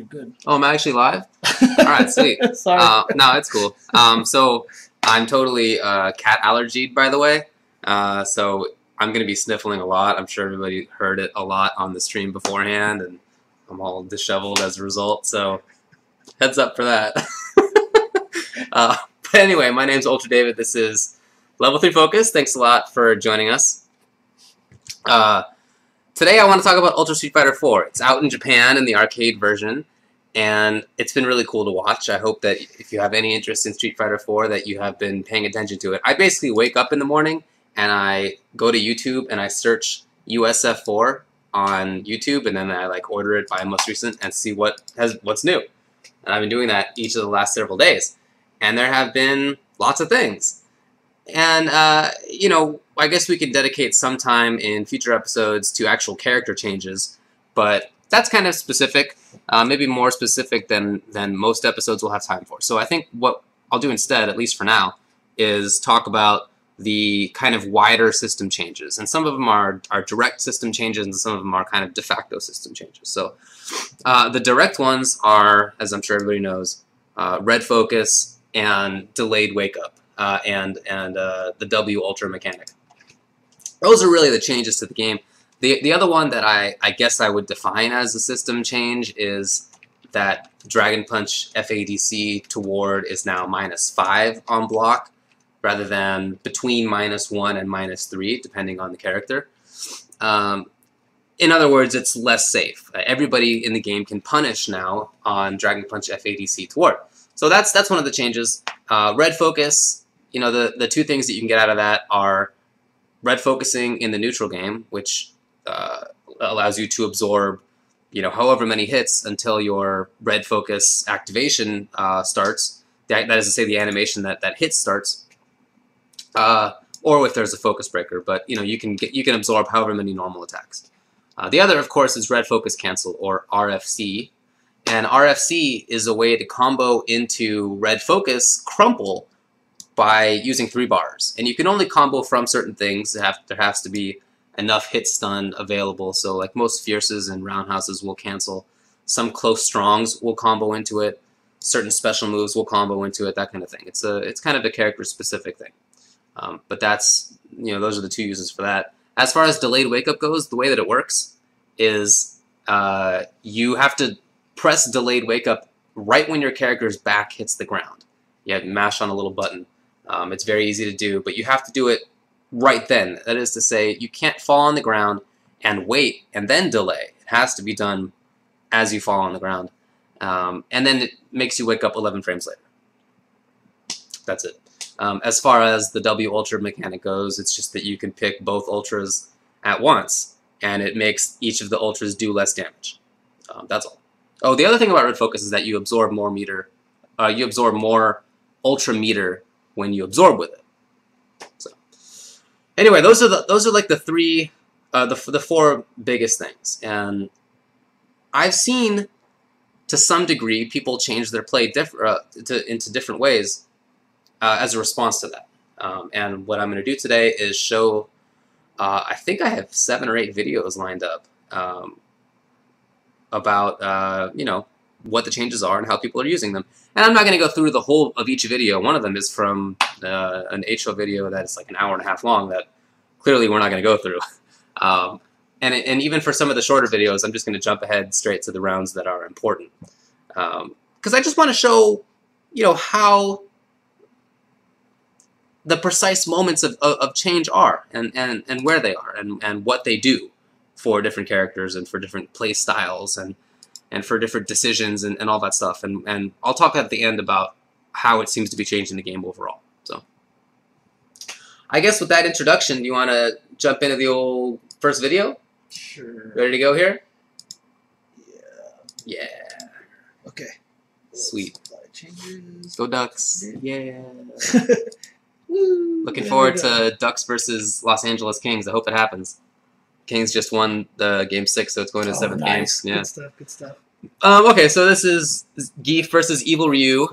You're good. Oh, I'm actually live. All right, sweet. Sorry. Uh, no, it's cool. Um, so I'm totally uh, cat allergied, by the way. Uh, so I'm gonna be sniffling a lot. I'm sure everybody heard it a lot on the stream beforehand, and I'm all disheveled as a result. So heads up for that. uh, but anyway, my name's Ultra David. This is Level Three Focus. Thanks a lot for joining us. Uh, today I want to talk about Ultra Street Fighter 4. It's out in Japan in the arcade version and it's been really cool to watch. I hope that if you have any interest in Street Fighter 4 that you have been paying attention to it. I basically wake up in the morning and I go to YouTube and I search USF4 on YouTube and then I like order it by most recent and see what has what's new. And I've been doing that each of the last several days. And there have been lots of things. And uh, you know, I guess we could dedicate some time in future episodes to actual character changes, but that's kind of specific, uh, maybe more specific than than most episodes will have time for. So I think what I'll do instead, at least for now, is talk about the kind of wider system changes, and some of them are are direct system changes, and some of them are kind of de facto system changes. So uh, the direct ones are, as I'm sure everybody knows, uh, red focus and delayed wake up, uh, and and uh, the W ultra mechanic. Those are really the changes to the game. The, the other one that I, I guess I would define as a system change is that Dragon Punch FADC toward is now minus 5 on block rather than between minus 1 and minus 3 depending on the character. Um, in other words, it's less safe. Uh, everybody in the game can punish now on Dragon Punch FADC toward. So that's that's one of the changes. Uh, red focus, you know, the, the two things that you can get out of that are red focusing in the neutral game, which uh, allows you to absorb, you know, however many hits until your red focus activation uh, starts. That, that is to say, the animation that that hit starts, uh, or if there's a focus breaker. But you know, you can get you can absorb however many normal attacks. Uh, the other, of course, is red focus cancel or RFC, and RFC is a way to combo into red focus crumple by using three bars. And you can only combo from certain things. There, has to be enough hit stun available. So like most fierces and roundhouses will cancel. Some close strongs will combo into it. Certain special moves will combo into it. That kind of thing. It's a it's kind of a character specific thing. Um, but that's you know those are the two uses for that. As far as delayed wake up goes, the way that it works is uh, you have to press delayed wake up right when your character's back hits the ground. You have to mash on a little button. Um, it's very easy to do, but you have to do it right then. That is to say, you can't fall on the ground and wait and then delay. It has to be done as you fall on the ground. Um, and then it makes you wake up 11 frames later. That's it. Um, as far as the W Ultra mechanic goes, it's just that you can pick both Ultras at once, and it makes each of the Ultras do less damage. Um, that's all. Oh, the other thing about Red Focus is that you absorb more meter. Uh, you absorb more Ultra meter when you absorb with it. So, anyway, those are the those are like the three, uh, the the four biggest things, and I've seen to some degree people change their play diff- uh, to, into different ways uh, as a response to that. Um, and what I'm going to do today is show. Uh, I think I have seven or eight videos lined up um, about uh, you know what the changes are and how people are using them. And I'm not going to go through the whole of each video. One of them is from uh, an HO video that's like an hour and a half long that clearly we're not going to go through. Um, and, and even for some of the shorter videos, I'm just going to jump ahead straight to the rounds that are important. Because um, I just want to show, you know, how the precise moments of, of, of, change are and, and, and where they are and, and what they do for different characters and for different play styles and and for different decisions and, and all that stuff. And, and I'll talk at the end about how it seems to be changing the game overall. So I guess with that introduction, do you want to jump into the old first video? Sure. Ready to go here? Yeah. Yeah. Okay. Sweet. Go Ducks. Yeah. Woo. Looking forward to Ducks versus Los Angeles Kings. I hope it happens. Kings just won the game six, so it's going to Oh, seventh nice. game. Yeah. Good stuff. Good stuff. Um, okay, so this is Gief versus Evil Ryu,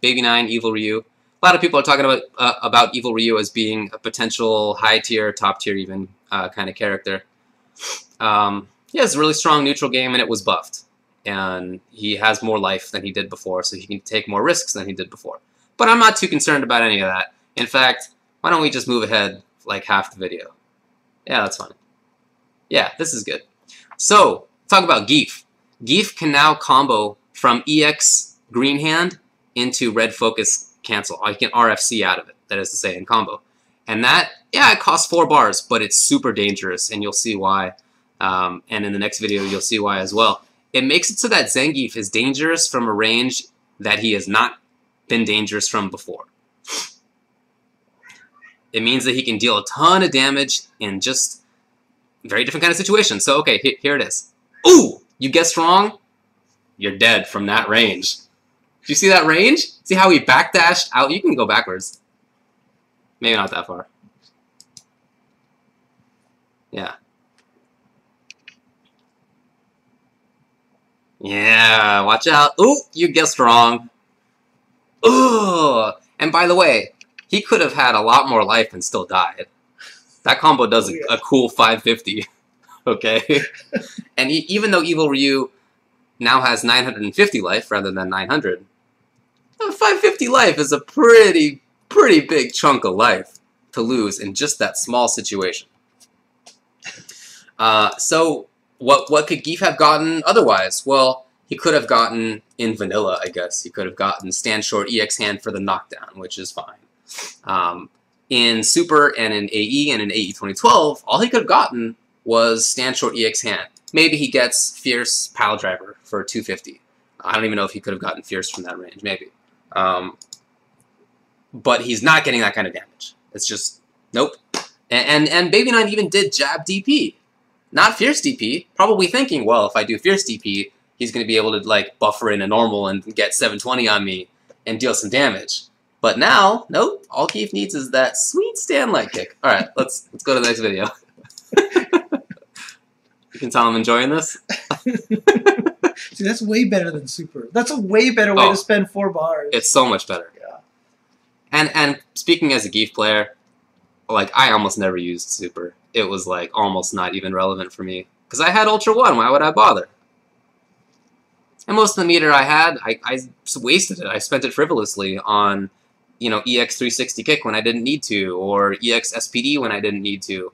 Baby Nine Evil Ryu. A lot of people are talking about uh, about Evil Ryu as being a potential high tier, top tier even uh, kind of character. Um, he has a really strong neutral game, and it was buffed. and he has more life than he did before, so he can take more risks than he did before. But I'm not too concerned about any of that. In fact, why don't we just move ahead like half the video? Yeah, that's fine. Yeah, this is good. So, talk about Gief. Gief can now combo from EX green hand into red focus cancel. I can RFC out of it, that is to say, in combo. And that, yeah, it costs four bars, but it's super dangerous, and you'll see why. Um, and in the next video, you'll see why as well. It makes it so that Zangief is dangerous from a range that he has not been dangerous from before. It means that he can deal a ton of damage in just very different kind of situation. So, okay, here it is. Ooh! You guessed wrong? You're dead from that range. Do you see that range? See how he backdashed out? You can go backwards. Maybe not that far. Yeah. Yeah, watch out. Ooh, you guessed wrong. Ooh! And by the way, he could have had a lot more life and still died. That combo does Oh, a, yeah. a cool 550. Okay? and e even though Evil Ryu now has 950 life rather than 900, uh, 550 life is a pretty, pretty big chunk of life to lose in just that small situation. Uh, so, what what could Gief have gotten otherwise? Well, he could have gotten in vanilla, I guess. He could have gotten stand short EX hand for the knockdown, which is fine. Um, in Super and in AE and in AE 2012, all he could have gotten was stand short EX hand. Maybe he gets Fierce Pile Driver for 250. I don't even know if he could have gotten Fierce from that range, maybe. Um, but he's not getting that kind of damage. It's just, nope. And, and, and Baby Nine even did jab DP. Not Fierce DP, probably thinking, well, if I do Fierce DP, he's going to be able to like buffer in a normal and get 720 on me and deal some damage. But now, nope, all Gief needs is that sweet stand light kick. All right, let's let's go to the next video. you can tell I'm enjoying this. See, that's way better than Super. That's a way better way Oh. to spend four bars. It's so much better. Yeah. And and speaking as a Gief player, like I almost never used Super. It was like almost not even relevant for me because I had Ultra One. Why would I bother? And most of the meter I had, I, I wasted it. I spent it frivolously on, you know, EX 360 kick when I didn't need to, or EX SPD when I didn't need to.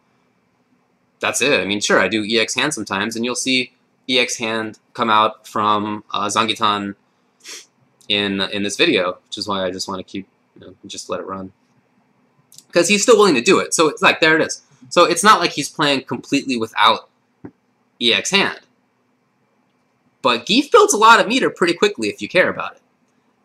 That's it. I mean, sure, I do EX hand sometimes, and you'll see EX hand come out from uh, Zangitan in in this video, which is why I just want to keep, you know, just let it run. Because he's still willing to do it. So it's like, there it is. So it's not like he's playing completely without EX hand. But Gief builds a lot of meter pretty quickly if you care about it.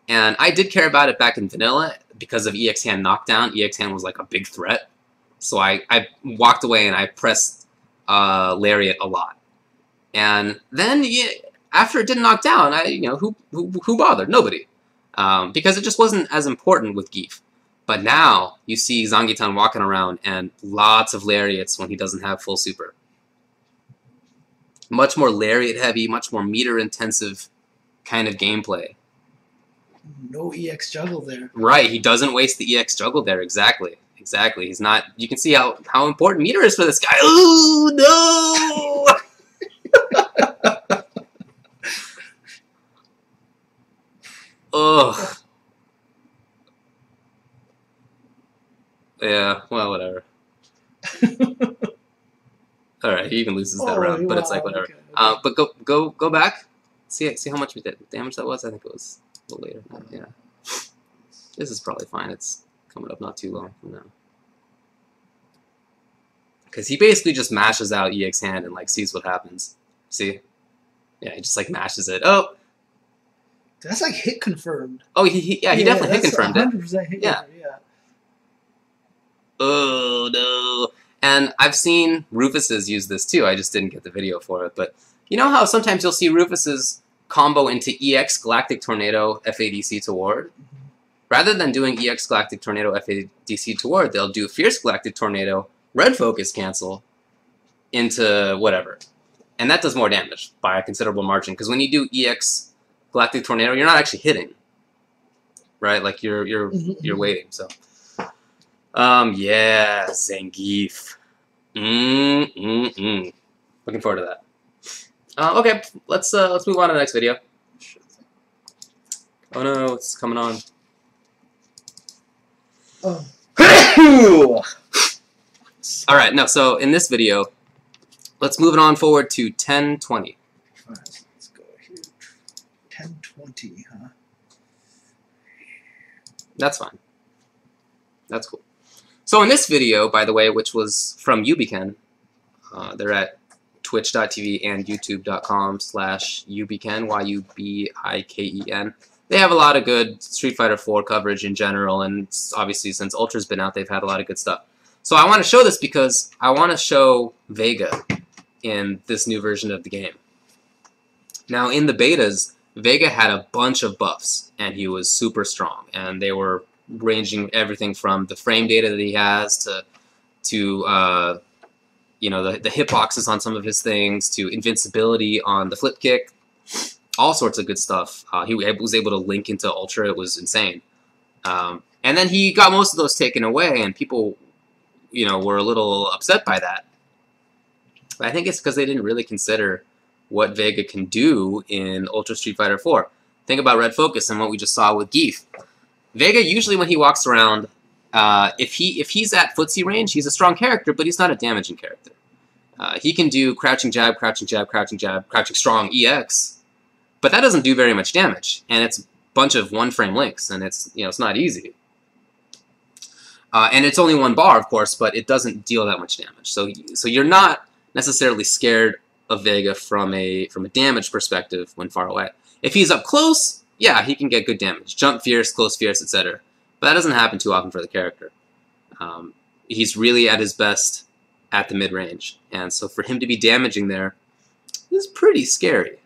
And I did care about it back in vanilla because of EX hand knockdown. EX hand was like a big threat. So I, I walked away and I pressed uh, Lariat a lot. And then yeah, after it didn't knock down, I you know who who, who bothered? Nobody, um, because it just wasn't as important with Gief. But now you see Zangitan walking around and lots of lariats when he doesn't have full super. Much more lariat heavy, much more meter intensive kind of gameplay. No EX juggle there. Right, he doesn't waste the EX juggle there. Exactly, exactly. He's not. You can see how how important meter is for this guy. Oh no! Ugh. Yeah. Well, whatever. All right. He even loses that Oh, round, but it's like whatever. okay, okay. Uh, but go go go back. See see how much we did damage that was. I think it was a little later. Yeah. This is probably fine. It's coming up not too long from now. Because he basically just mashes out EX hand and like sees what happens. See? Yeah, he just like mashes it. Oh, That's like hit confirmed. oh, he, he yeah, he definitely hit confirmed it. 100% hit Yeah. confirmed, yeah. Oh no! And I've seen Rufus's use this too. I just didn't get the video for it. But you know how sometimes you'll see Rufus's combo into EX Galactic Tornado FADC Toward. Rather than doing EX Galactic Tornado FADC Toward, they'll do Fierce Galactic Tornado Red Focus Cancel into whatever. And that does more damage by a considerable margin. Because when you do EX Galactic Tornado, you're not actually hitting. Right? Like you're you're Mhm, you're waiting, so. Um, yeah, Zangief. Mm, mm, mm. Looking forward to that. Uh, okay, let's uh, let's move on to the next video. Oh no, it's coming on. Oh, All right, no. So in this video, let's move it on forward to 1020. alright, let's go here. 1020, huh? That's fine. That's cool. So in this video, by the way, which was from Yubiken, uh, they're at twitch.tv and youtube.com slash yubiken, Y-U-B-I-K-E-N. They have a lot of good Street Fighter 4 coverage in general, and obviously since Ultra's been out, they've had a lot of good stuff. So I want to show this because I want to show Vega in this new version of the game. Now, in the betas, Vega had a bunch of buffs, and he was super strong, and they were ranging everything from the frame data that he has to to uh, you know the, the hitboxes on some of his things to invincibility on the flip kick, all sorts of good stuff. Uh, he was able to link into Ultra; it was insane. Um, and then he got most of those taken away, and people, you know, were a little upset by that. But I think it's because they didn't really consider what Vega can do in Ultra Street Fighter 4. Think about Red Focus and what we just saw with Gief. Vega usually when he walks around, uh, if he if he's at footsie range, he's a strong character, but he's not a damaging character. Uh, he can do crouching jab, crouching jab, crouching jab, crouching strong EX, but that doesn't do very much damage, and it's a bunch of one frame links, and it's you know it's not easy. Uh, and it's only one bar, of course, but it doesn't deal that much damage. So so you're not necessarily scared of Vega from a from a damage perspective when far away. If he's up close, yeah, he can get good damage. Jump fierce, close fierce, etc. But that doesn't happen too often for the character. Um, he's really at his best at the mid range, and so for him to be damaging there is pretty scary.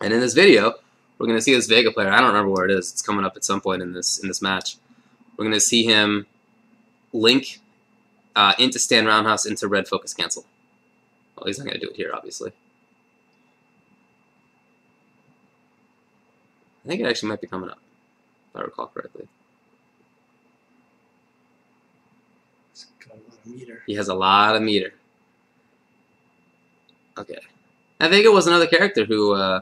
And in this video, we're going to see this Vega player. I don't remember where it is. It's coming up at some point in this in this match. We're going to see him link uh, into stand roundhouse into red focus cancel. Well, he's not going to do it here, obviously. I think it actually might be coming up, I recall correctly. It's got a lot of meter. He has a lot of meter. Okay. Now Vega was another character who, uh...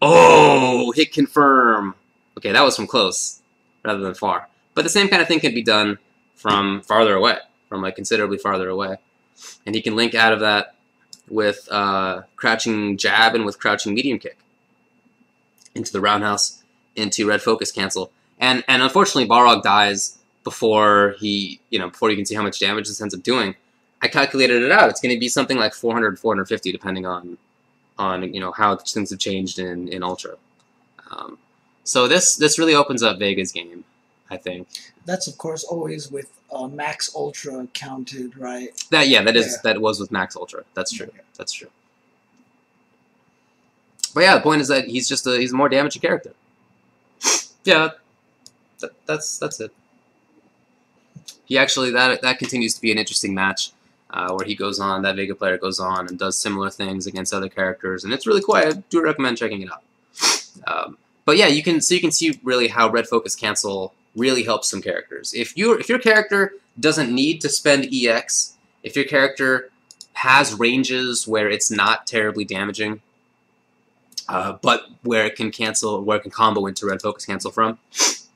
Oh! Hit confirm! Okay, that was from close, rather than far. But the same kind of thing can be done from farther away, from like considerably farther away. And he can link out of that with uh, crouching jab and with crouching medium kick into the roundhouse, into red focus cancel. And and unfortunately, Balrog dies before he, you know, before you can see how much damage this ends up doing. I calculated it out. It's going to be something like 400, 450, depending on, on you know how things have changed in in Ultra. Um, so this this really opens up Vega's game, I think. That's of course always with uh, max ultra counted, right? That yeah, that is Yeah. that was with Max Ultra. That's true. That's true. But yeah, the point is that he's just a he's a more damaging character. Yeah, that, that's that's it. He actually that that continues to be an interesting match uh, where he goes on that Vega player goes on and does similar things against other characters, and it's really cool. I do recommend checking it out. Um, but yeah, you can so you can see really how red focus cancel really helps some characters. If you if your character doesn't need to spend EX, if your character has ranges where it's not terribly damaging, uh, but where it can cancel, where it can combo into red focus cancel from,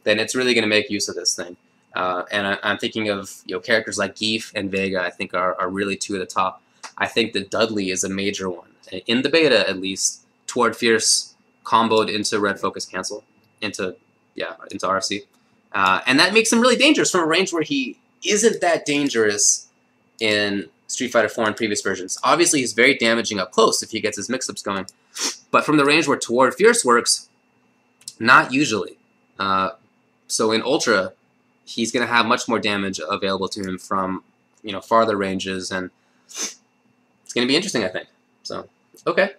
then it's really going to make use of this thing. Uh, and I, I'm thinking of you know characters like Gief and Vega. I think are, are really two at the top. I think that Dudley is a major one in the beta at least. Toward Fierce comboed into red focus cancel into yeah into RFC, uh, and that makes him really dangerous from a range where he isn't that dangerous in Street Fighter 4 and previous versions. Obviously, he's very damaging up close if he gets his mix-ups going, but from the range where Toward Fierce works, not usually. Uh, so in Ultra, he's going to have much more damage available to him from you know farther ranges, and it's going to be interesting, I think. So okay.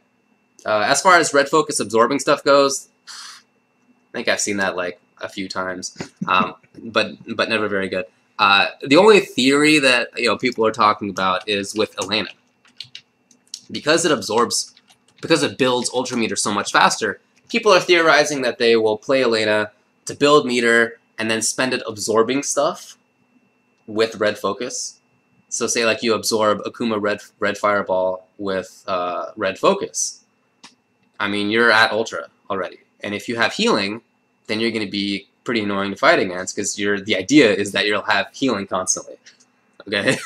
Uh, as far as red focus absorbing stuff goes, I think I've seen that like a few times, um, but but never very good. Uh, the only theory that you know people are talking about is with Elena, because it absorbs, because it builds ultra meter so much faster. People are theorizing that they will play Elena to build meter and then spend it absorbing stuff with red focus, so say like you absorb Akuma Red Red Fireball with uh, Red Focus. I mean, you're at Ultra already, and if you have healing, then you're going to be pretty annoying to fight against because you're the idea is that you'll have healing constantly. Okay,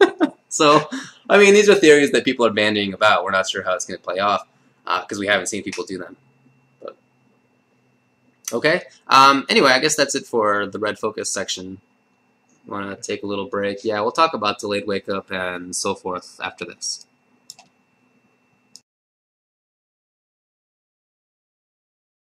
so I mean, these are theories that people are bandying about. We're not sure how it's going to play off because we haven't seen people do them. But okay. Um, anyway, I guess that's it for the red focus section. Want to take a little break? Yeah, we'll talk about delayed wake up and so forth after this.